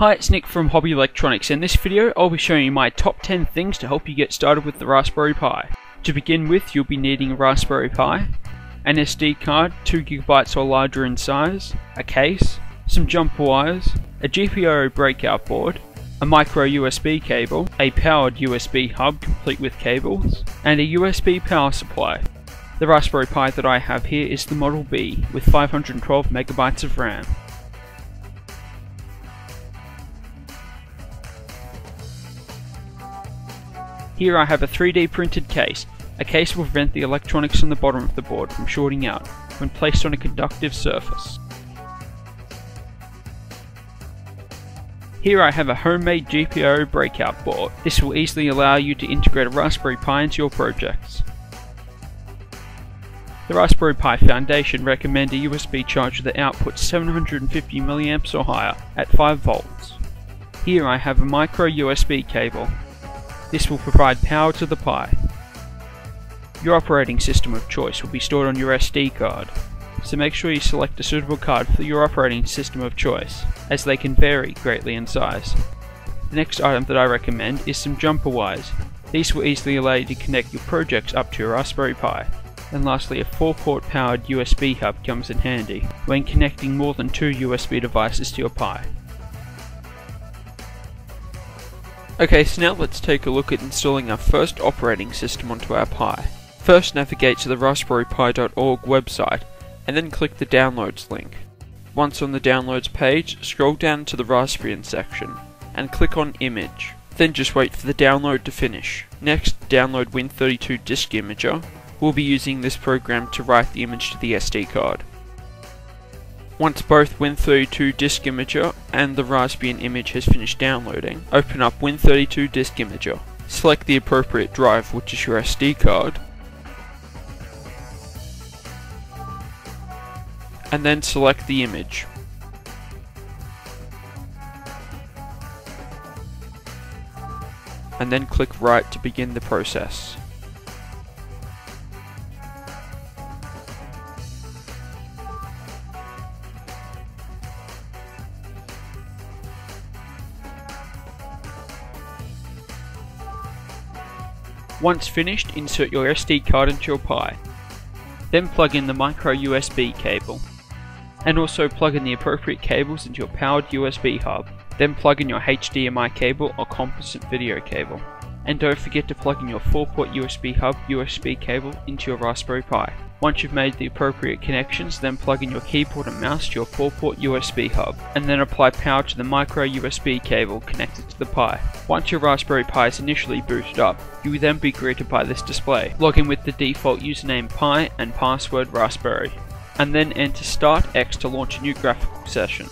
Hi, it's Nick from Hobby Electronics. In this video, I'll be showing you my top 10 things to help you get started with the Raspberry Pi. To begin with, you'll be needing a Raspberry Pi, an SD card 2GB or larger in size, a case, some jumper wires, a GPIO breakout board, a micro USB cable, a powered USB hub complete with cables, and a USB power supply. The Raspberry Pi that I have here is the Model B with 512MB of RAM. Here I have a 3D printed case. A case will prevent the electronics on the bottom of the board from shorting out when placed on a conductive surface. Here I have a homemade GPIO breakout board. This will easily allow you to integrate a Raspberry Pi into your projects. The Raspberry Pi Foundation recommend a USB charger that outputs 750 mA or higher at 5 volts. Here I have a micro USB cable. This will provide power to the Pi. Your operating system of choice will be stored on your SD card, so make sure you select a suitable card for your operating system of choice, as they can vary greatly in size. The next item that I recommend is some jumper wires. These will easily allow you to connect your projects up to your Raspberry Pi. And lastly, a 4-port powered USB hub comes in handy when connecting more than two USB devices to your Pi. Okay, so now let's take a look at installing our first operating system onto our Pi. First navigate to the raspberrypi.org website and then click the downloads link. Once on the downloads page, scroll down to the Raspbian section and click on image. Then just wait for the download to finish. Next, download Win32 Disk Imager. We'll be using this program to write the image to the SD card. Once both Win32 Disk Imager and the Raspbian image has finished downloading, open up Win32 Disk Imager. Select the appropriate drive, which is your SD card, and then select the image. And then click Write to begin the process. Once finished, insert your SD card into your Pi. Then plug in the micro USB cable. And also plug in the appropriate cables into your powered USB hub. Then plug in your HDMI cable or composite video cable. And don't forget to plug in your 4-port USB hub USB cable into your Raspberry Pi. Once you've made the appropriate connections, then plug in your keyboard and mouse to your 4-port USB hub, and then apply power to the micro USB cable connected to the Pi. Once your Raspberry Pi is initially booted up, you will then be greeted by this display. Log in with the default username Pi and password Raspberry, and then enter Start X to launch a new graphical session.